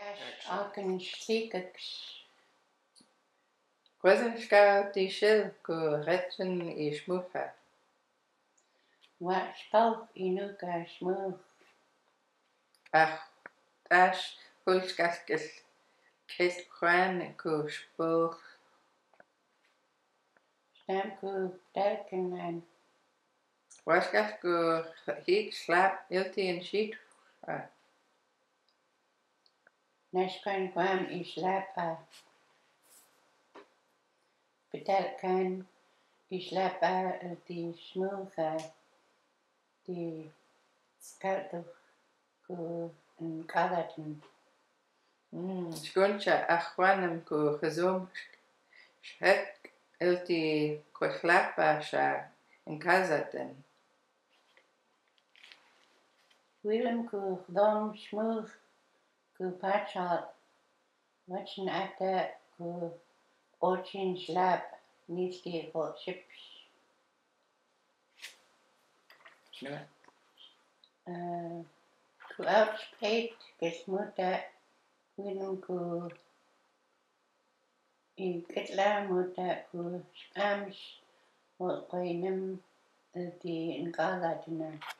Agan slígagus Cuan scailtí siad go réitin i smúthe. wa spalch inú ga smú ach as bhfuilscascil céit chuin go spóch stam go dalcan an Wasgas go Mesh kan kwam in shlapa. Betel kan in shlapa di shmulka. Di skatuk ku in kalatun. Shkuncha akhwanam ku khizum shhek el ti ku shlapa sha in kalatun. Wilem ku khdom shmulka. Chhlapa se an casatain. Willem go dom smooth go patchal watching after go ochin slap needs to go chips Snúa. uh go out spade get muta Willem go i getla muta go spams what qainam di in galadina Skash akan slígagus Skash akan slígagus Skash akan slígagus Chun scach di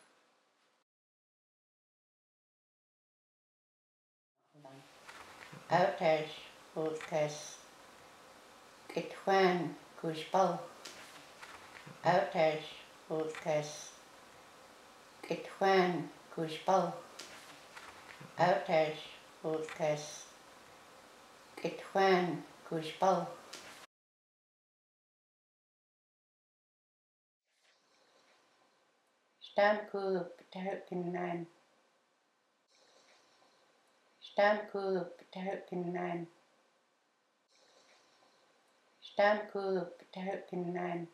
Outas podcast. Getwan spalch Outas podcast. Getwan spalch Outas podcast. Getwan go spalch Stam go betalken nan Stam go betalken nan Stam go betalken nan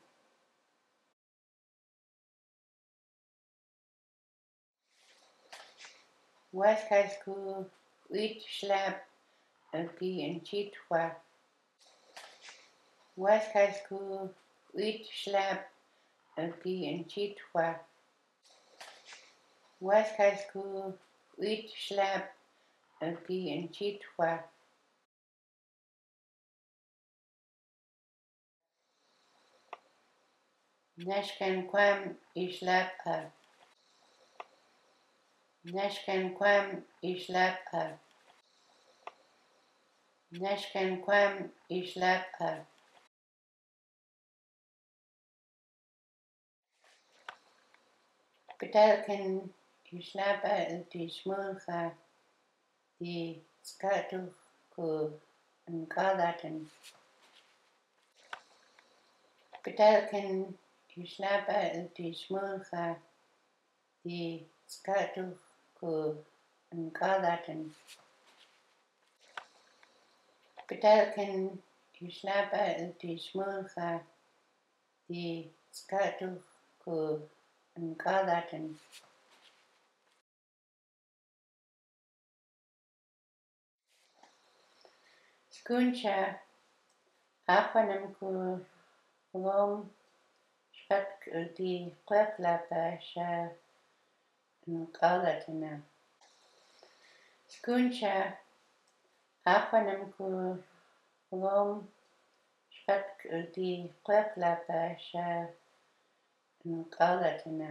Waskas go wheat slap and be in chitwa. Waskas go tee and tše twelve. Nashkan kwam ishlab al. Nashkan kwam ishlab al. Nashkan kwam ishlab al. Betalken ishlab al die smulgaar. Nashkan kwam islap a Bedalken islap a di smulcha di skatu go an galatan Bedalken islap a di smulcha di skatu go an kuncha afanamku lom shpak di kweklapa sha nukalatina. Skuncha afanamku lom shpak di kweklapa sha nukalatina.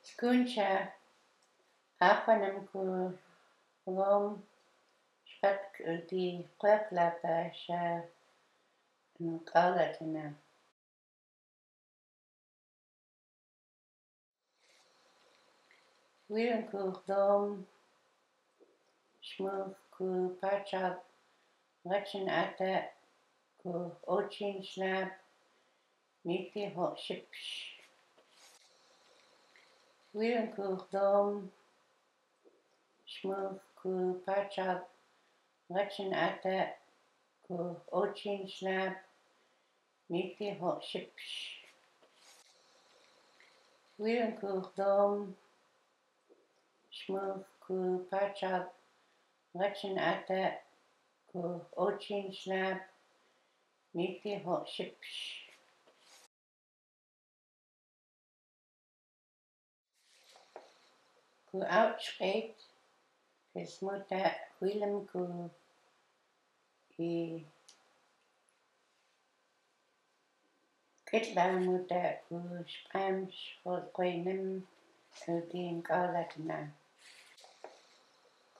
Skuncha afanamku lom shpak die kökläpääse kallatinen. Viren kurdom smooth ku pachab Watson ata ku ochin slab niti ho ships. Viren kurdom smooth ku pachab Watson Atta Cochin Slab Miki Ships. Wiran Kurdom Smooth Ku Pachab Watson Atta Cochin Slab Miki Ships. Out, outspreekt his mother, William Gould, he Kết của Spam hội quay năm đầu Ku có là thế nào?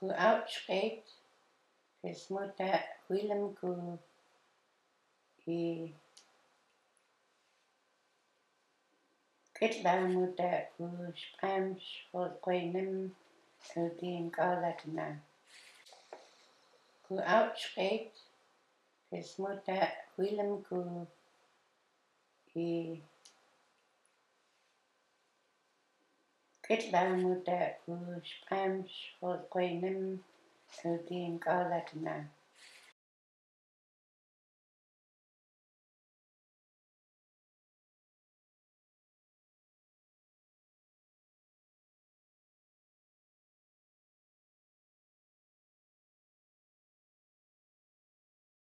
Cô áo straight, his mother William Gould, he Kết bạn mô tả của and being Golagna, who outsprägt his mother Willem Gu i Kitlau Mutter Gu Sprams for Grinem, and being Golagna.